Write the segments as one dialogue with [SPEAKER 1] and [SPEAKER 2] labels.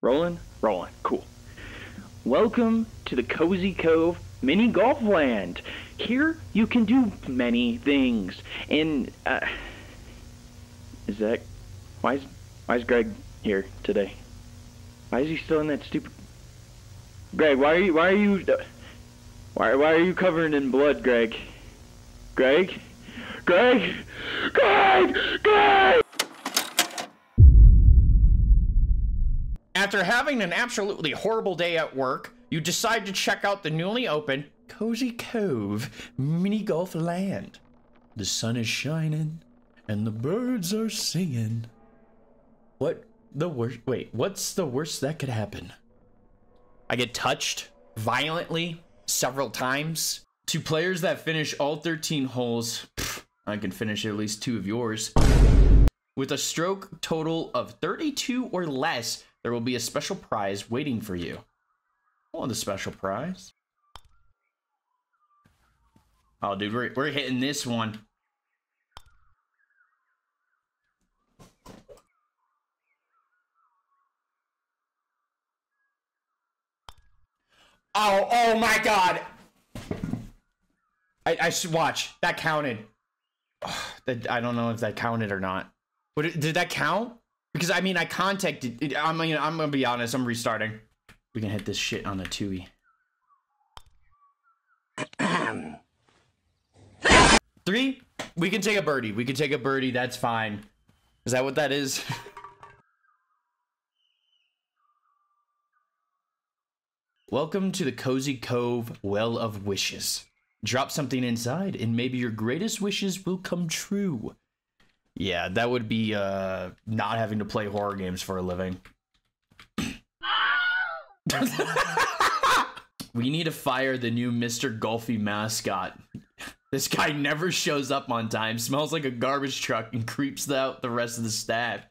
[SPEAKER 1] Rolling? Rolling. Cool. Welcome to the Cozy Cove Mini Golf Land. Here you can do many things. And, uh, is that, why is, why is Greg here today? Why is he still in that stupid, Greg, why are you, why are you, why, why are you covered in blood, Greg? Greg? Greg? Greg! Greg!
[SPEAKER 2] After having an absolutely horrible day at work, you decide to check out the newly opened Cozy Cove Mini Golf Land. The sun is shining and the birds are singing. What the worst? Wait, what's the worst that could happen? I get touched violently several times. To players that finish all 13 holes, pff, I can finish at least two of yours. With a stroke total of 32 or less, there will be a special prize waiting for you. I want the special prize. Oh, dude, we're, we're hitting this one. Oh, oh my god. I, I should watch. That counted. that, I don't know if that counted or not. But did that count? Because I mean, I contacted. I mean, I'm gonna be honest. I'm restarting. We can hit this shit on the Tui. Three. We can take a birdie. We can take a birdie. That's fine. Is that what that is? Welcome to the Cozy Cove Well of Wishes. Drop something inside, and maybe your greatest wishes will come true. Yeah, that would be uh, not having to play horror games for a living. we need to fire the new Mr. Golfy mascot. This guy never shows up on time, smells like a garbage truck, and creeps out the rest of the staff.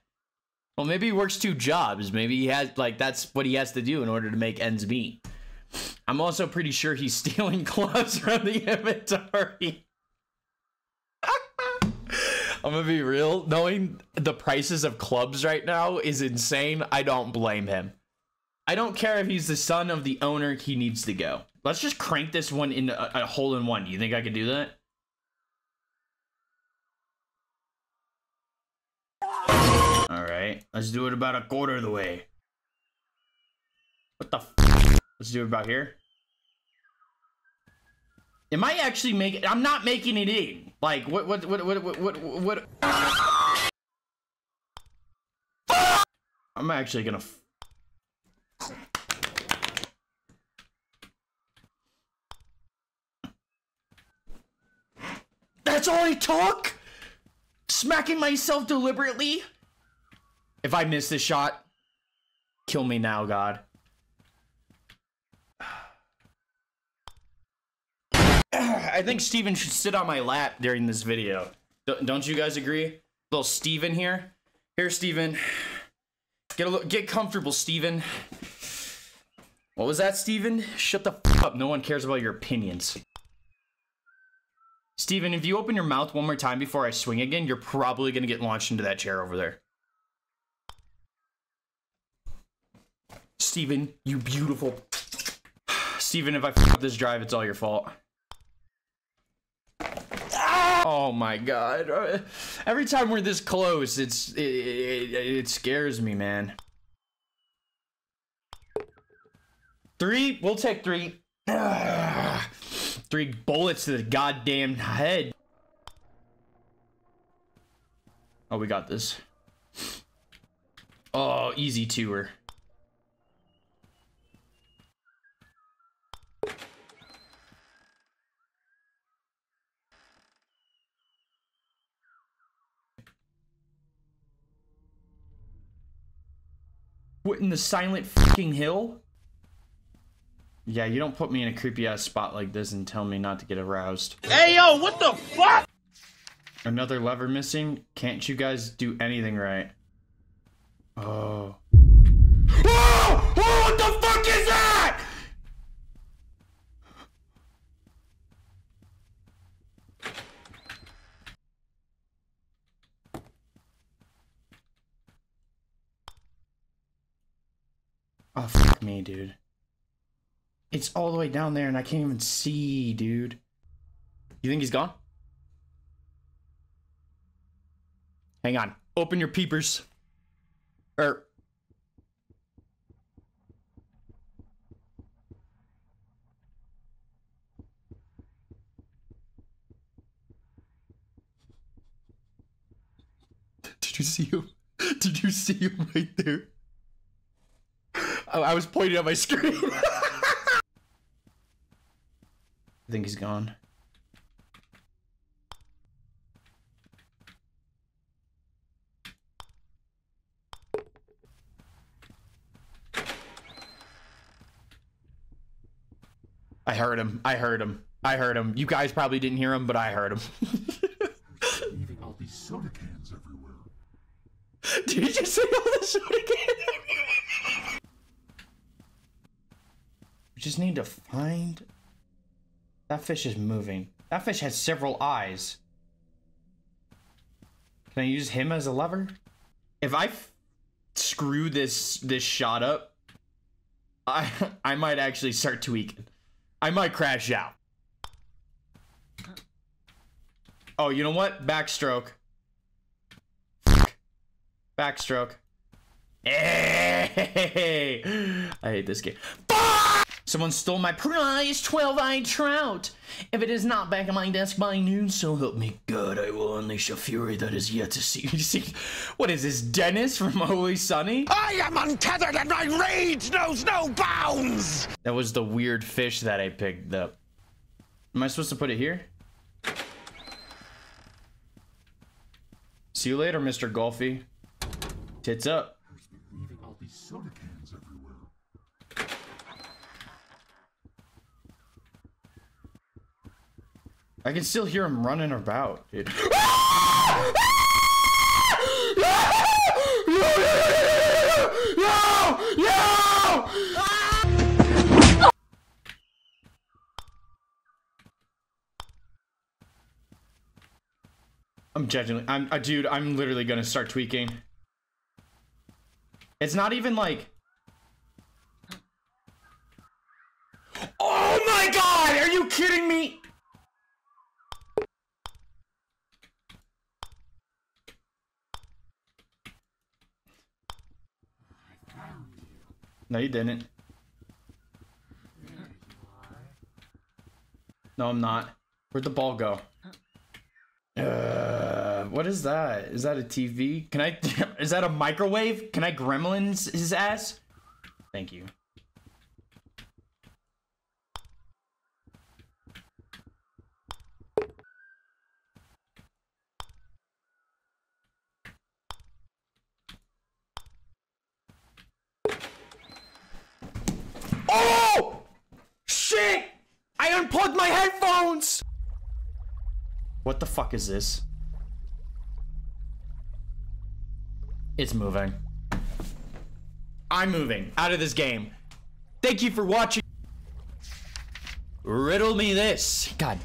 [SPEAKER 2] Well, maybe he works two jobs. Maybe he has, like, that's what he has to do in order to make ends meet. I'm also pretty sure he's stealing clubs from the inventory. I'm gonna be real. Knowing the prices of clubs right now is insane. I don't blame him. I don't care if he's the son of the owner, he needs to go. Let's just crank this one in a, a hole in one. Do you think I could do that? All right, let's do it about a quarter of the way. What the Let's do it about here. Am I actually making? I'm not making it in. Like, what, what, what, what, what, what? I'm actually gonna. That's all it took? Smacking myself deliberately? If I miss this shot, kill me now, God. I think Steven should sit on my lap during this video. Don't you guys agree? Little Steven here. Here, Steven. Get a look, get comfortable, Steven. What was that, Steven? Shut the f up. No one cares about your opinions. Steven, if you open your mouth one more time before I swing again, you're probably going to get launched into that chair over there. Steven, you beautiful. Steven, if I f up this drive, it's all your fault. Oh my god. Every time we're this close, it's it, it, it scares me, man. Three? We'll take three. Three bullets to the goddamn head. Oh, we got this. Oh, easy tour. What in the silent fucking hill? Yeah, you don't put me in a creepy ass spot like this and tell me not to get aroused.
[SPEAKER 3] Hey yo, what the fuck?
[SPEAKER 2] Another lever missing? Can't you guys do anything right? Oh. Oh! oh what the fuck is that? Oh, fuck me, dude. It's all the way down there and I can't even see, dude. You think he's gone? Hang on. Open your peepers. Er. Did you see him? Did you see him right there? I, I was pointing at my screen. I think he's gone. I heard him. I heard him. I heard him. You guys probably didn't hear him, but I heard him.
[SPEAKER 4] leaving all these soda cans everywhere.
[SPEAKER 2] Did you just say all this shit again? We just need to find. That fish is moving. That fish has several eyes. Can I use him as a lever? If I screw this this shot up, I I might actually start tweaking. I might crash out. Oh, you know what? Backstroke. Backstroke. Hey! I hate this game. Someone stole my prize 12-eyed trout. If it is not back on my desk by noon, so help me God, I will unleash a fury that is yet to see. See, what is this, Dennis from Always Sunny?
[SPEAKER 3] I am untethered and my rage knows no bounds!
[SPEAKER 2] That was the weird fish that I picked up. Am I supposed to put it here? See you later, Mr. Golfy. Tits up.
[SPEAKER 4] Leaving all these soda cans everywhere.
[SPEAKER 2] I can still hear him running about, dude. No! No! I'm genuinely, I'm, uh, dude, I'm literally gonna start tweaking. It's not even like. Oh my god! Are you kidding me? No, you didn't. No, I'm not. Where'd the ball go? Uh, what is that? Is that a TV? Can I? Is that a microwave? Can I gremlins his ass? Thank you. Oh! Shit! I unplugged my headphones! What the fuck is this? It's moving. I'm moving out of this game. Thank you for watching. Riddle me this. God.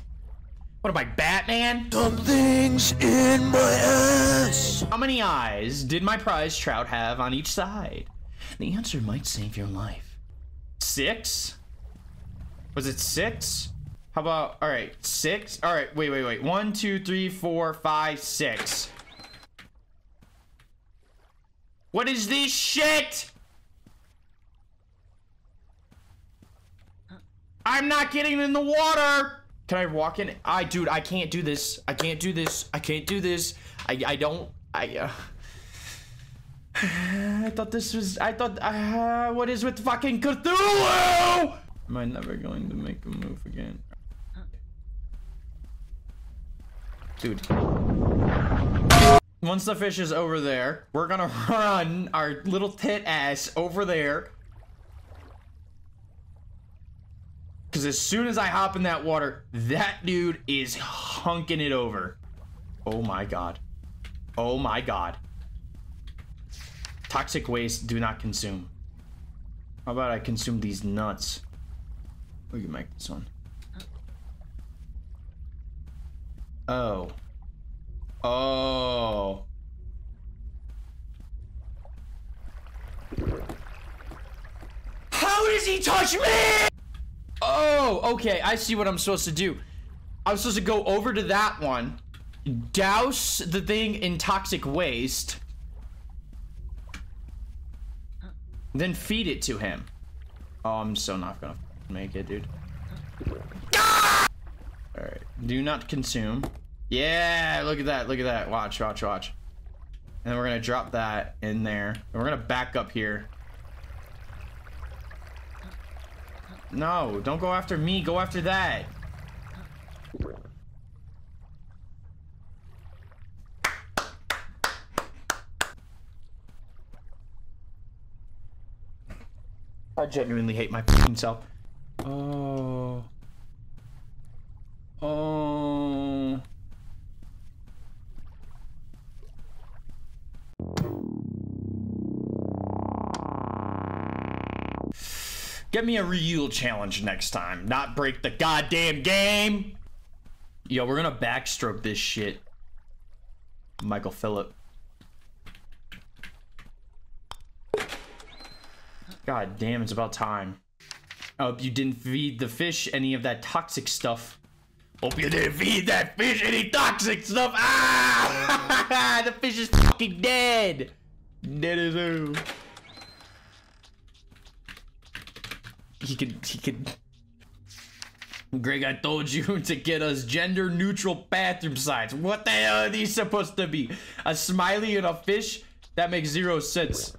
[SPEAKER 2] What am I, Batman?
[SPEAKER 3] Something's in my ass!
[SPEAKER 2] How many eyes did my prize trout have on each side? The answer might save your life. Six? Was it six? How about, all right, six? All right, wait, wait, wait. One, two, three, four, five, six. What is this shit? I'm not getting in the water. Can I walk in? I, dude, I can't do this. I can't do this. I can't do this. I, I don't. I. Uh, I thought this was. I thought. Uh, what is with fucking Cthulhu? Am I never going to make a move again? Dude. Once the fish is over there, we're gonna run our little tit ass over there. Because as soon as I hop in that water, that dude is hunking it over. Oh my god. Oh my god. Toxic waste do not consume. How about I consume these nuts? We can make this one. Oh. Oh. How does he touch me? Oh, okay. I see what I'm supposed to do. I'm supposed to go over to that one, douse the thing in toxic waste, then feed it to him. Oh, I'm so not gonna make it, dude. Alright, do not consume. Yeah, look at that, look at that. Watch, watch, watch. And we're gonna drop that in there. And we're gonna back up here. No, don't go after me, go after that. I genuinely hate my fucking self. Oh. Oh. Get me a real challenge next time, not break the goddamn game. Yo, we're gonna backstroke this shit. Michael Phillip. God damn, it's about time. I hope you didn't feed the fish any of that toxic stuff. Hope you didn't feed that fish any toxic stuff. Ah! the fish is fucking dead. Dead as hell. He could, he could. Greg, I told you to get us gender neutral bathroom signs. What the hell are these supposed to be? A smiley and a fish? That makes zero sense.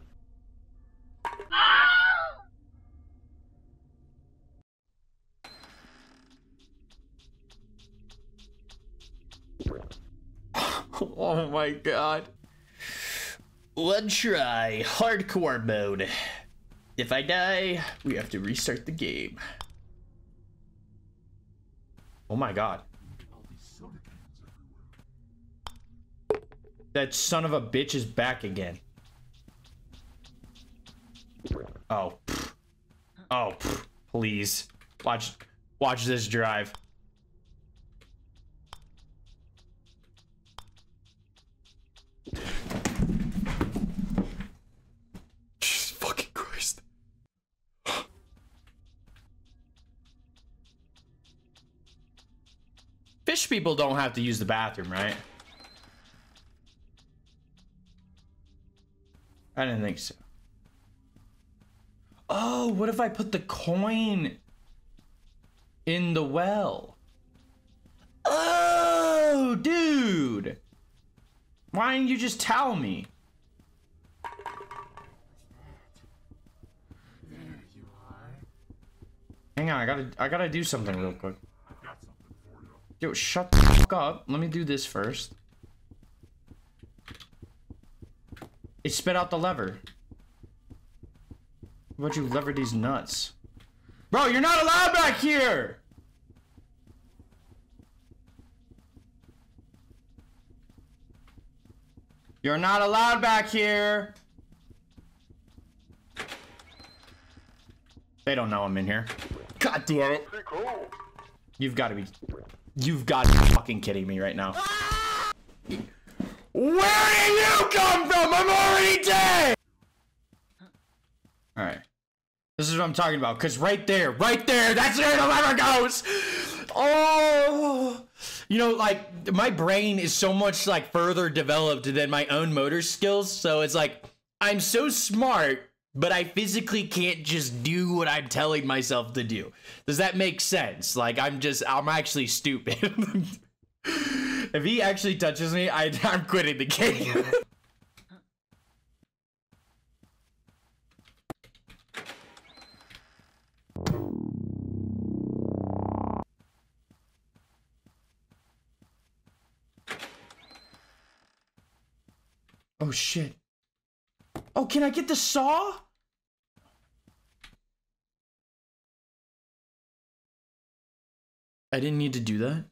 [SPEAKER 2] oh my god. One try, hardcore mode. If I die, we have to restart the game. Oh my god. That son of a bitch is back again. Oh. Oh, please. Watch watch this drive. Jesus fucking Christ. Fish people don't have to use the bathroom, right? I didn't think so. Oh, what if I put the coin in the well? Oh, dude. Why didn't you just tell me? Hang on, I gotta I gotta do something real quick. Yo, shut the fuck up. Let me do this first. It spit out the lever. Why'd you lever these nuts? Bro, you're not allowed back here! You're not allowed back here! They don't know I'm in here. God damn it. You've got to be... You've got to be fucking kidding me right now. Where did you come from? I'm already dead! Alright. This is what I'm talking about, because right there, right there, that's where the lever goes! Oh! You know, like, my brain is so much, like, further developed than my own motor skills, so it's like, I'm so smart, but I physically can't just do what I'm telling myself to do. Does that make sense? Like, I'm just, I'm actually stupid. if he actually touches me, I, I'm quitting the game. oh shit. Oh, can I get the saw? I didn't need to do that.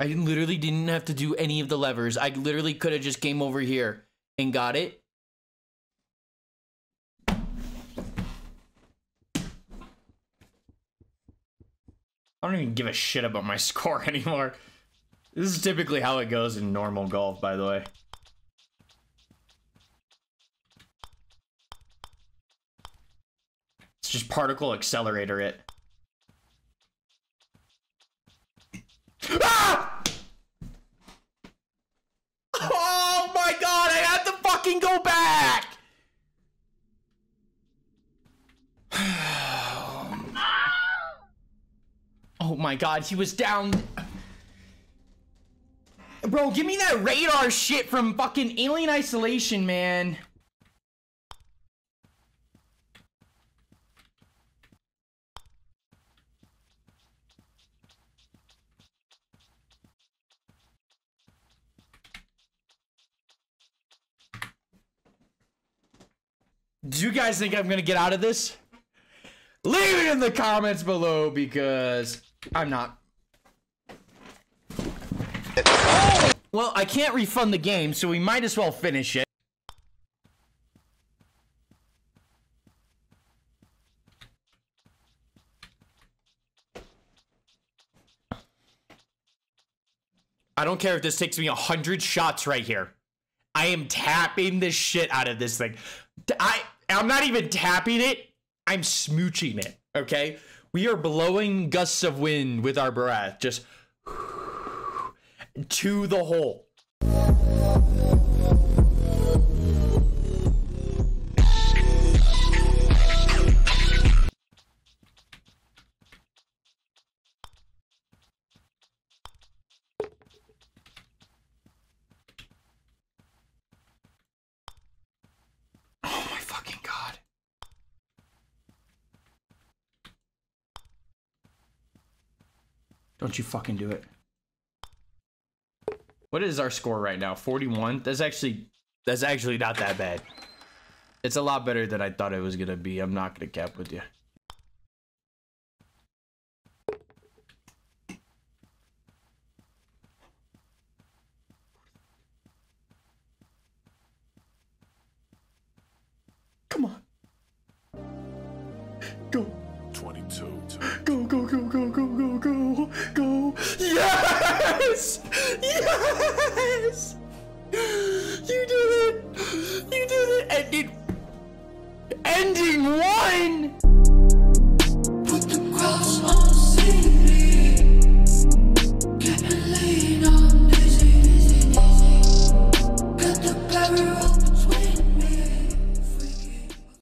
[SPEAKER 2] I literally didn't have to do any of the levers. I literally could have just came over here and got it. I don't even give a shit about my score anymore. This is typically how it goes in normal golf, by the way. Just particle accelerator it. Ah! Oh my god, I have to fucking go back! Oh my god, he was down. Bro, give me that radar shit from fucking Alien Isolation, man. Do you guys think I'm gonna get out of this? Leave it in the comments below because I'm not. Well, I can't refund the game, so we might as well finish it. I don't care if this takes me a hundred shots right here. I am tapping the shit out of this thing. I I'm not even tapping it. I'm smooching it. Okay, we are blowing gusts of wind with our breath, just to the hole. Don't you fucking do it. What is our score right now? 41? That's actually that's actually not that bad. It's a lot better than I thought it was gonna be. I'm not gonna cap with you. Come on. Go.
[SPEAKER 4] 22.
[SPEAKER 2] Go, go, go, go, Yes! Yes!